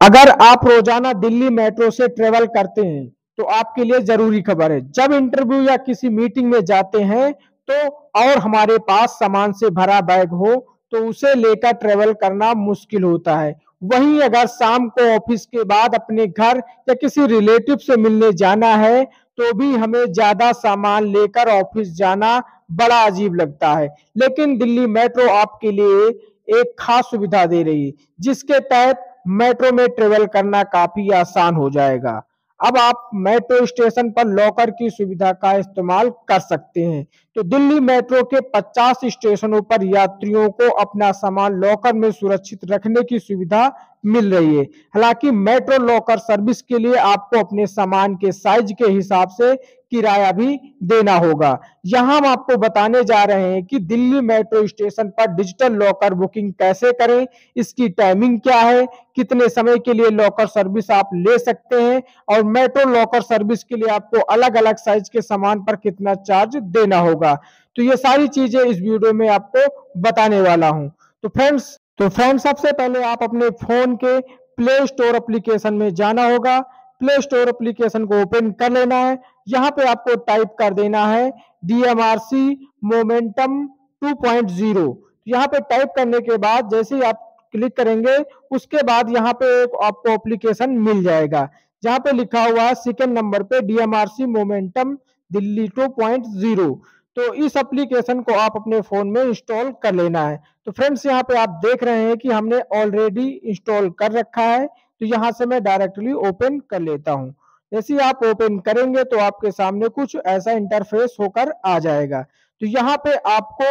अगर आप रोज़ाना दिल्ली मेट्रो से ट्रेवल करते हैं तो आपके लिए ज़रूरी खबर है। जब इंटरव्यू या किसी मीटिंग में जाते हैं तो और हमारे पास सामान से भरा बैग हो तो उसे लेकर ट्रेवल करना मुश्किल होता है। वहीं अगर शाम को ऑफ़िस के बाद अपने घर या किसी रिलेटिव से मिलने जाना है तो भी हमें ज़्यादा सामान लेकर ऑफ़िस जाना बड़ा अजीब लगता है। लेकिन दिल्ली मेट्रो आपके लिए एक खास सुविधा दे रही है, जिसके तहत मेट्रो में ट्रेवल करना काफ़ी आसान हो जाएगा। अब आप मेट्रो स्टेशन पर लॉकर की सुविधा का इस्तेमाल कर सकते हैं। तो दिल्ली मेट्रो के 50 स्टेशनों पर यात्रियों को अपना सामान लॉकर में सुरक्षित रखने की सुविधा मिल रही है। हालाँकि मेट्रो लॉकर सर्विस के लिए आपको अपने सामान के साइज़ के हिसाब से किराया भी देना होगा। यहाँ हम आपको बताने जा रहे हैं कि दिल्ली मेट्रो स्टेशन पर डिजिटल लॉकर बुकिंग कैसे करें, इसकी टाइमिंग क्या है, कितने समय के लिए लॉकर सर्विस आप ले सकते हैं और मेट्रो लॉकर सर्विस के लिए आपको अलग अलग साइज़ के सामान पर कितना चार्ज देना होगा। तो ये सारी चीज़ें इस वीडियो में आपको बताने वाला हूँ। तो फ्रेंड्स तो फ्रेंड्स सबसे पहले आप अपने फ़ोन के प्ले स्टोर एप्लीकेशन में जाना होगा। प्ले स्टोर एप्लीकेशन को ओपन कर लेना है। यहाँ पे आपको टाइप कर देना है डीएमआरसी मोमेंटम 2.0 यहाँ पे टाइप करने के बाद जैसे ही आप क्लिक करेंगे, उसके बाद यहाँ पे एक आपको एप्लीकेशन मिल जाएगा। जहाँ पे लिखा हुआ है सेकेंड नंबर पे डीएमआरसी मोमेंटम दिल्ली 2.0 तो इस एप्लीकेशन को आप अपने फ़ोन में इंस्टॉल कर लेना है। तो फ्रेंड्स यहाँ पे आप देख रहे हैं कि हमने ऑलरेडी इंस्टॉल कर रखा है। तो यहाँ से मैं डायरेक्टली ओपन कर लेता हूँ। जैसे आप ओपन करेंगे तो आपके सामने कुछ ऐसा इंटरफेस होकर आ जाएगा। तो यहाँ पे आपको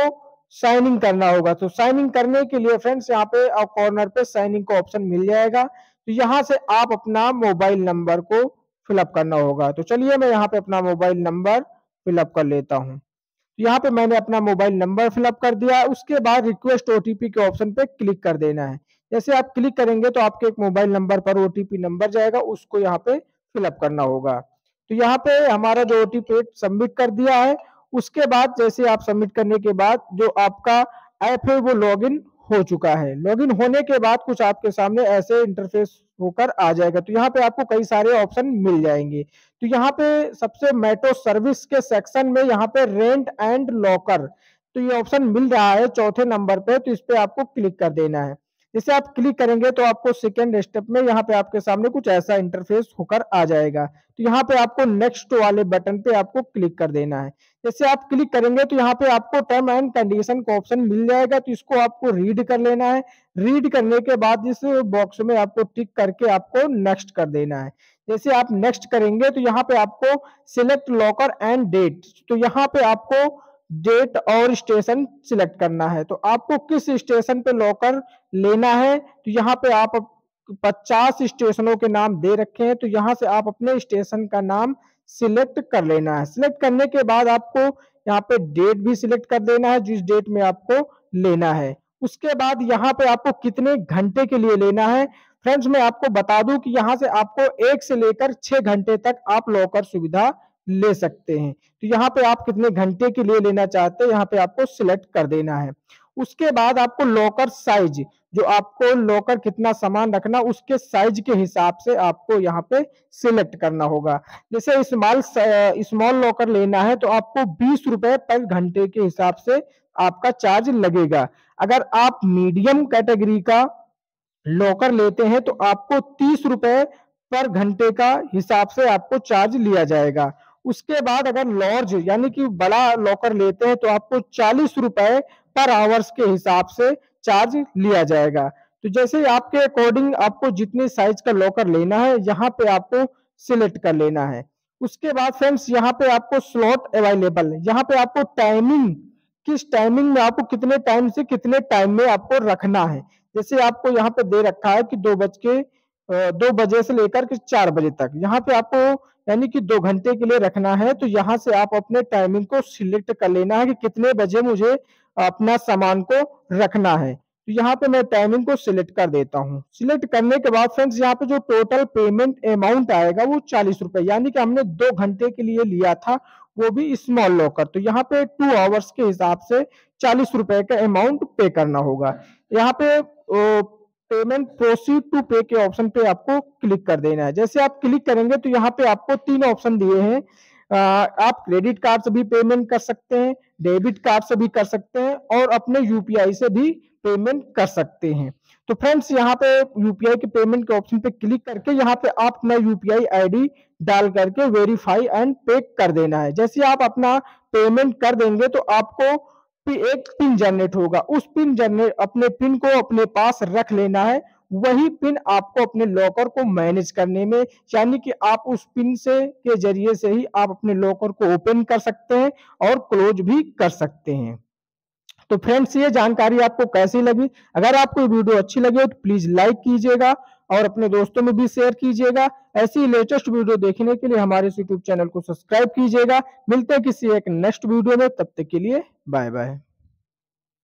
साइन इन करना होगा। तो साइन इन करने के लिए फ्रेंड्स यहाँ पे कॉर्नर पे साइन इन का ऑप्शन मिल जाएगा। तो यहाँ से आप अपना मोबाइल नंबर को फिलअप करना होगा। तो चलिए मैं यहाँ पे अपना मोबाइल नंबर फिलअप कर लेता हूँ। यहाँ पे मैंने अपना मोबाइल नंबर फिलअप कर दिया उसके बाद रिक्वेस्ट ओटीपी के ऑप्शन पे क्लिक कर देना है। जैसे आप क्लिक करेंगे तो आपके एक मोबाइल नंबर पर ओटीपी नंबर जाएगा, उसको यहाँ पे फिलअप करना होगा। तो यहाँ पे हमारा जो ओटीपी सबमिट कर दिया है। उसके बाद जैसे आप सबमिट करने के बाद जो आपका ऐप है, वो लॉगिन हो चुका है। लॉगिन होने के बाद कुछ आपके सामने ऐसे इंटरफेस होकर आ जाएगा। तो यहाँ पे आपको कई सारे ऑप्शन मिल जाएँगे। तो यहाँ पे सबसे मेट्रो सर्विस के सेक्शन में यहाँ पे रेंट एंड लॉकर तो ये ऑप्शन मिल रहा है चौथे नंबर पे तो इस पे आपको क्लिक कर देना है। जैसे आप क्लिक करेंगे तो आपको सेकेंड स्टेप में यहाँ पे आपके सामने कुछ ऐसा इंटरफेस होकर आ जाएगा। तो यहाँ पे आपको नेक्स्ट वाले बटन पे आपको क्लिक कर देना है। जैसे आप क्लिक करेंगे तो यहाँ पे आपको टर्म एंड कंडीशन का ऑप्शन मिल जाएगा तो इसको आपको रीड कर लेना है। रीड करने के बाद इस बॉक्स में आपको टिक करके आपको नेक्स्ट कर देना है। जैसे आप नेक्स्ट करेंगे तो यहाँ पे आपको सिलेक्ट लॉकर एंड डेट तो यहाँ पे आपको डेट और स्टेशन सिलेक्ट करना है। तो आपको किस स्टेशन पे लॉकर लेना है? तो यहाँ पे आप 50 स्टेशनों के नाम दे रखे हैं। तो यहाँ से आप अपने स्टेशन का नाम सिलेक्ट कर लेना है। सिलेक्ट करने के बाद आपको यहाँ पे डेट भी सिलेक्ट कर देना है, जिस डेट में आपको लेना है। उसके बाद यहाँ पे आपको कितने घंटे के लिए लेना है? फ्रेंड्स मैं आपको बता दूँ कि यहाँ से आपको एक से लेकर छह घंटे तक आप लॉकर सुविधा ले सकते हैं। तो यहाँ पे आप कितने घंटे के लिए लेना चाहते हैं, यहाँ पे आपको सिलेक्ट कर देना है। उसके बाद आपको लॉकर साइज़ जो आपको लॉकर कितना सामान रखना, उसके साइज़ के हिसाब से आपको यहाँ पे सिलेक्ट करना होगा। जैसे स्मॉल स्मॉल लॉकर लेना है तो आपको बीस रुपए पर घंटे के हिसाब से आपका चार्ज लगेगा। अगर आप मीडियम कैटेगरी का लॉकर लेते हैं तो आपको तीस रुपए पर घंटे का हिसाब से आपको चार्ज लिया जाएगा। उसके बाद अगर लॉर्ज, यानी कि बड़ा लॉकर लेते हैं तो आपको चालीस रुपए पर आवर्स के हिसाब से चार्ज लिया जाएगा। तो जैसे आपके अकॉर्डिंग आपको जितने साइज़ का लॉकर लेना है, यहाँ पे आपको सिलेक्ट कर लेना है। उसके बाद फ्रेंड्स, यहाँ पे आपको स्लॉट अवेलेबल है। यहाँ पे आपको टाइमिंग, किस टाइमिंग में आपको कितने टाइम से कितने टाइम में आपको रखना है। जैसे आपको यहाँ पे दे रखा है कि दो बज के दो बजे से लेकर के चार बजे तक। यहाँ पे आपको यानी कि दो घंटे के लिए रखना है तो यहाँ से आप अपने टाइमिंग को सिलेक्ट कर लेना है कि कितने बजे मुझे अपना सामान को रखना है। तो यहाँ पे मैं टाइमिंग को सिलेक्ट कर देता हूँ। सिलेक्ट करने के बाद फ्रेंड्स यहाँ पे जो टोटल पेमेंट अमाउंट आएगा वो चालीस रुपए, यानी कि हमने दो घंटे के लिए लिया था, वो भी स्मॉल लॉकर तो यहाँ पे टू आवर्स के हिसाब से चालीस रुपए का अमाउंट पे करना होगा। यहाँ पे पेमेंट प्रोसीड टू पे के ऑप्शन पे आपको क्लिक कर देना है। जैसे आप क्लिक करेंगे तो यहाँ पे आपको तीन ऑप्शन दिए हैं। आप क्रेडिट कार्ड से भी पेमेंट कर सकते हैं डेबिट कार्ड से भी कर सकते हैं और अपने यूपीआई से भी पेमेंट कर सकते हैं। तो फ्रेंड्स यहाँ पे यूपीआई के पेमेंट के ऑप्शन पे क्लिक करके यहाँ पे आप अपना यूपीआई आईडी डाल करके वेरीफाई एंड पे कर देना है। जैसे आप अपना पेमेंट कर देंगे तो आपको एक पिन जनरेट होगा। उस पिन जनरेट अपने पिन को अपने पास रख लेना है। वही पिन आपको अपने लॉकर को मैनेज करने में, यानी कि आप उस पिन से, के ज़रिए से ही आप अपने लॉकर को ओपन कर सकते हैं और क्लोज भी कर सकते हैं। तो फ्रेंड्स ये जानकारी आपको कैसी लगी? अगर आपको वीडियो अच्छी लगी हो तो प्लीज़ लाइक कीजिएगा। और अपने दोस्तों में भी शेयर कीजिएगा। ऐसी लेटेस्ट वीडियो देखने के लिए हमारे यूट्यूब चैनल को सब्सक्राइब कीजिएगा। मिलते हैं किसी एक नेक्स्ट वीडियो में। तब तक के लिए बाय बाय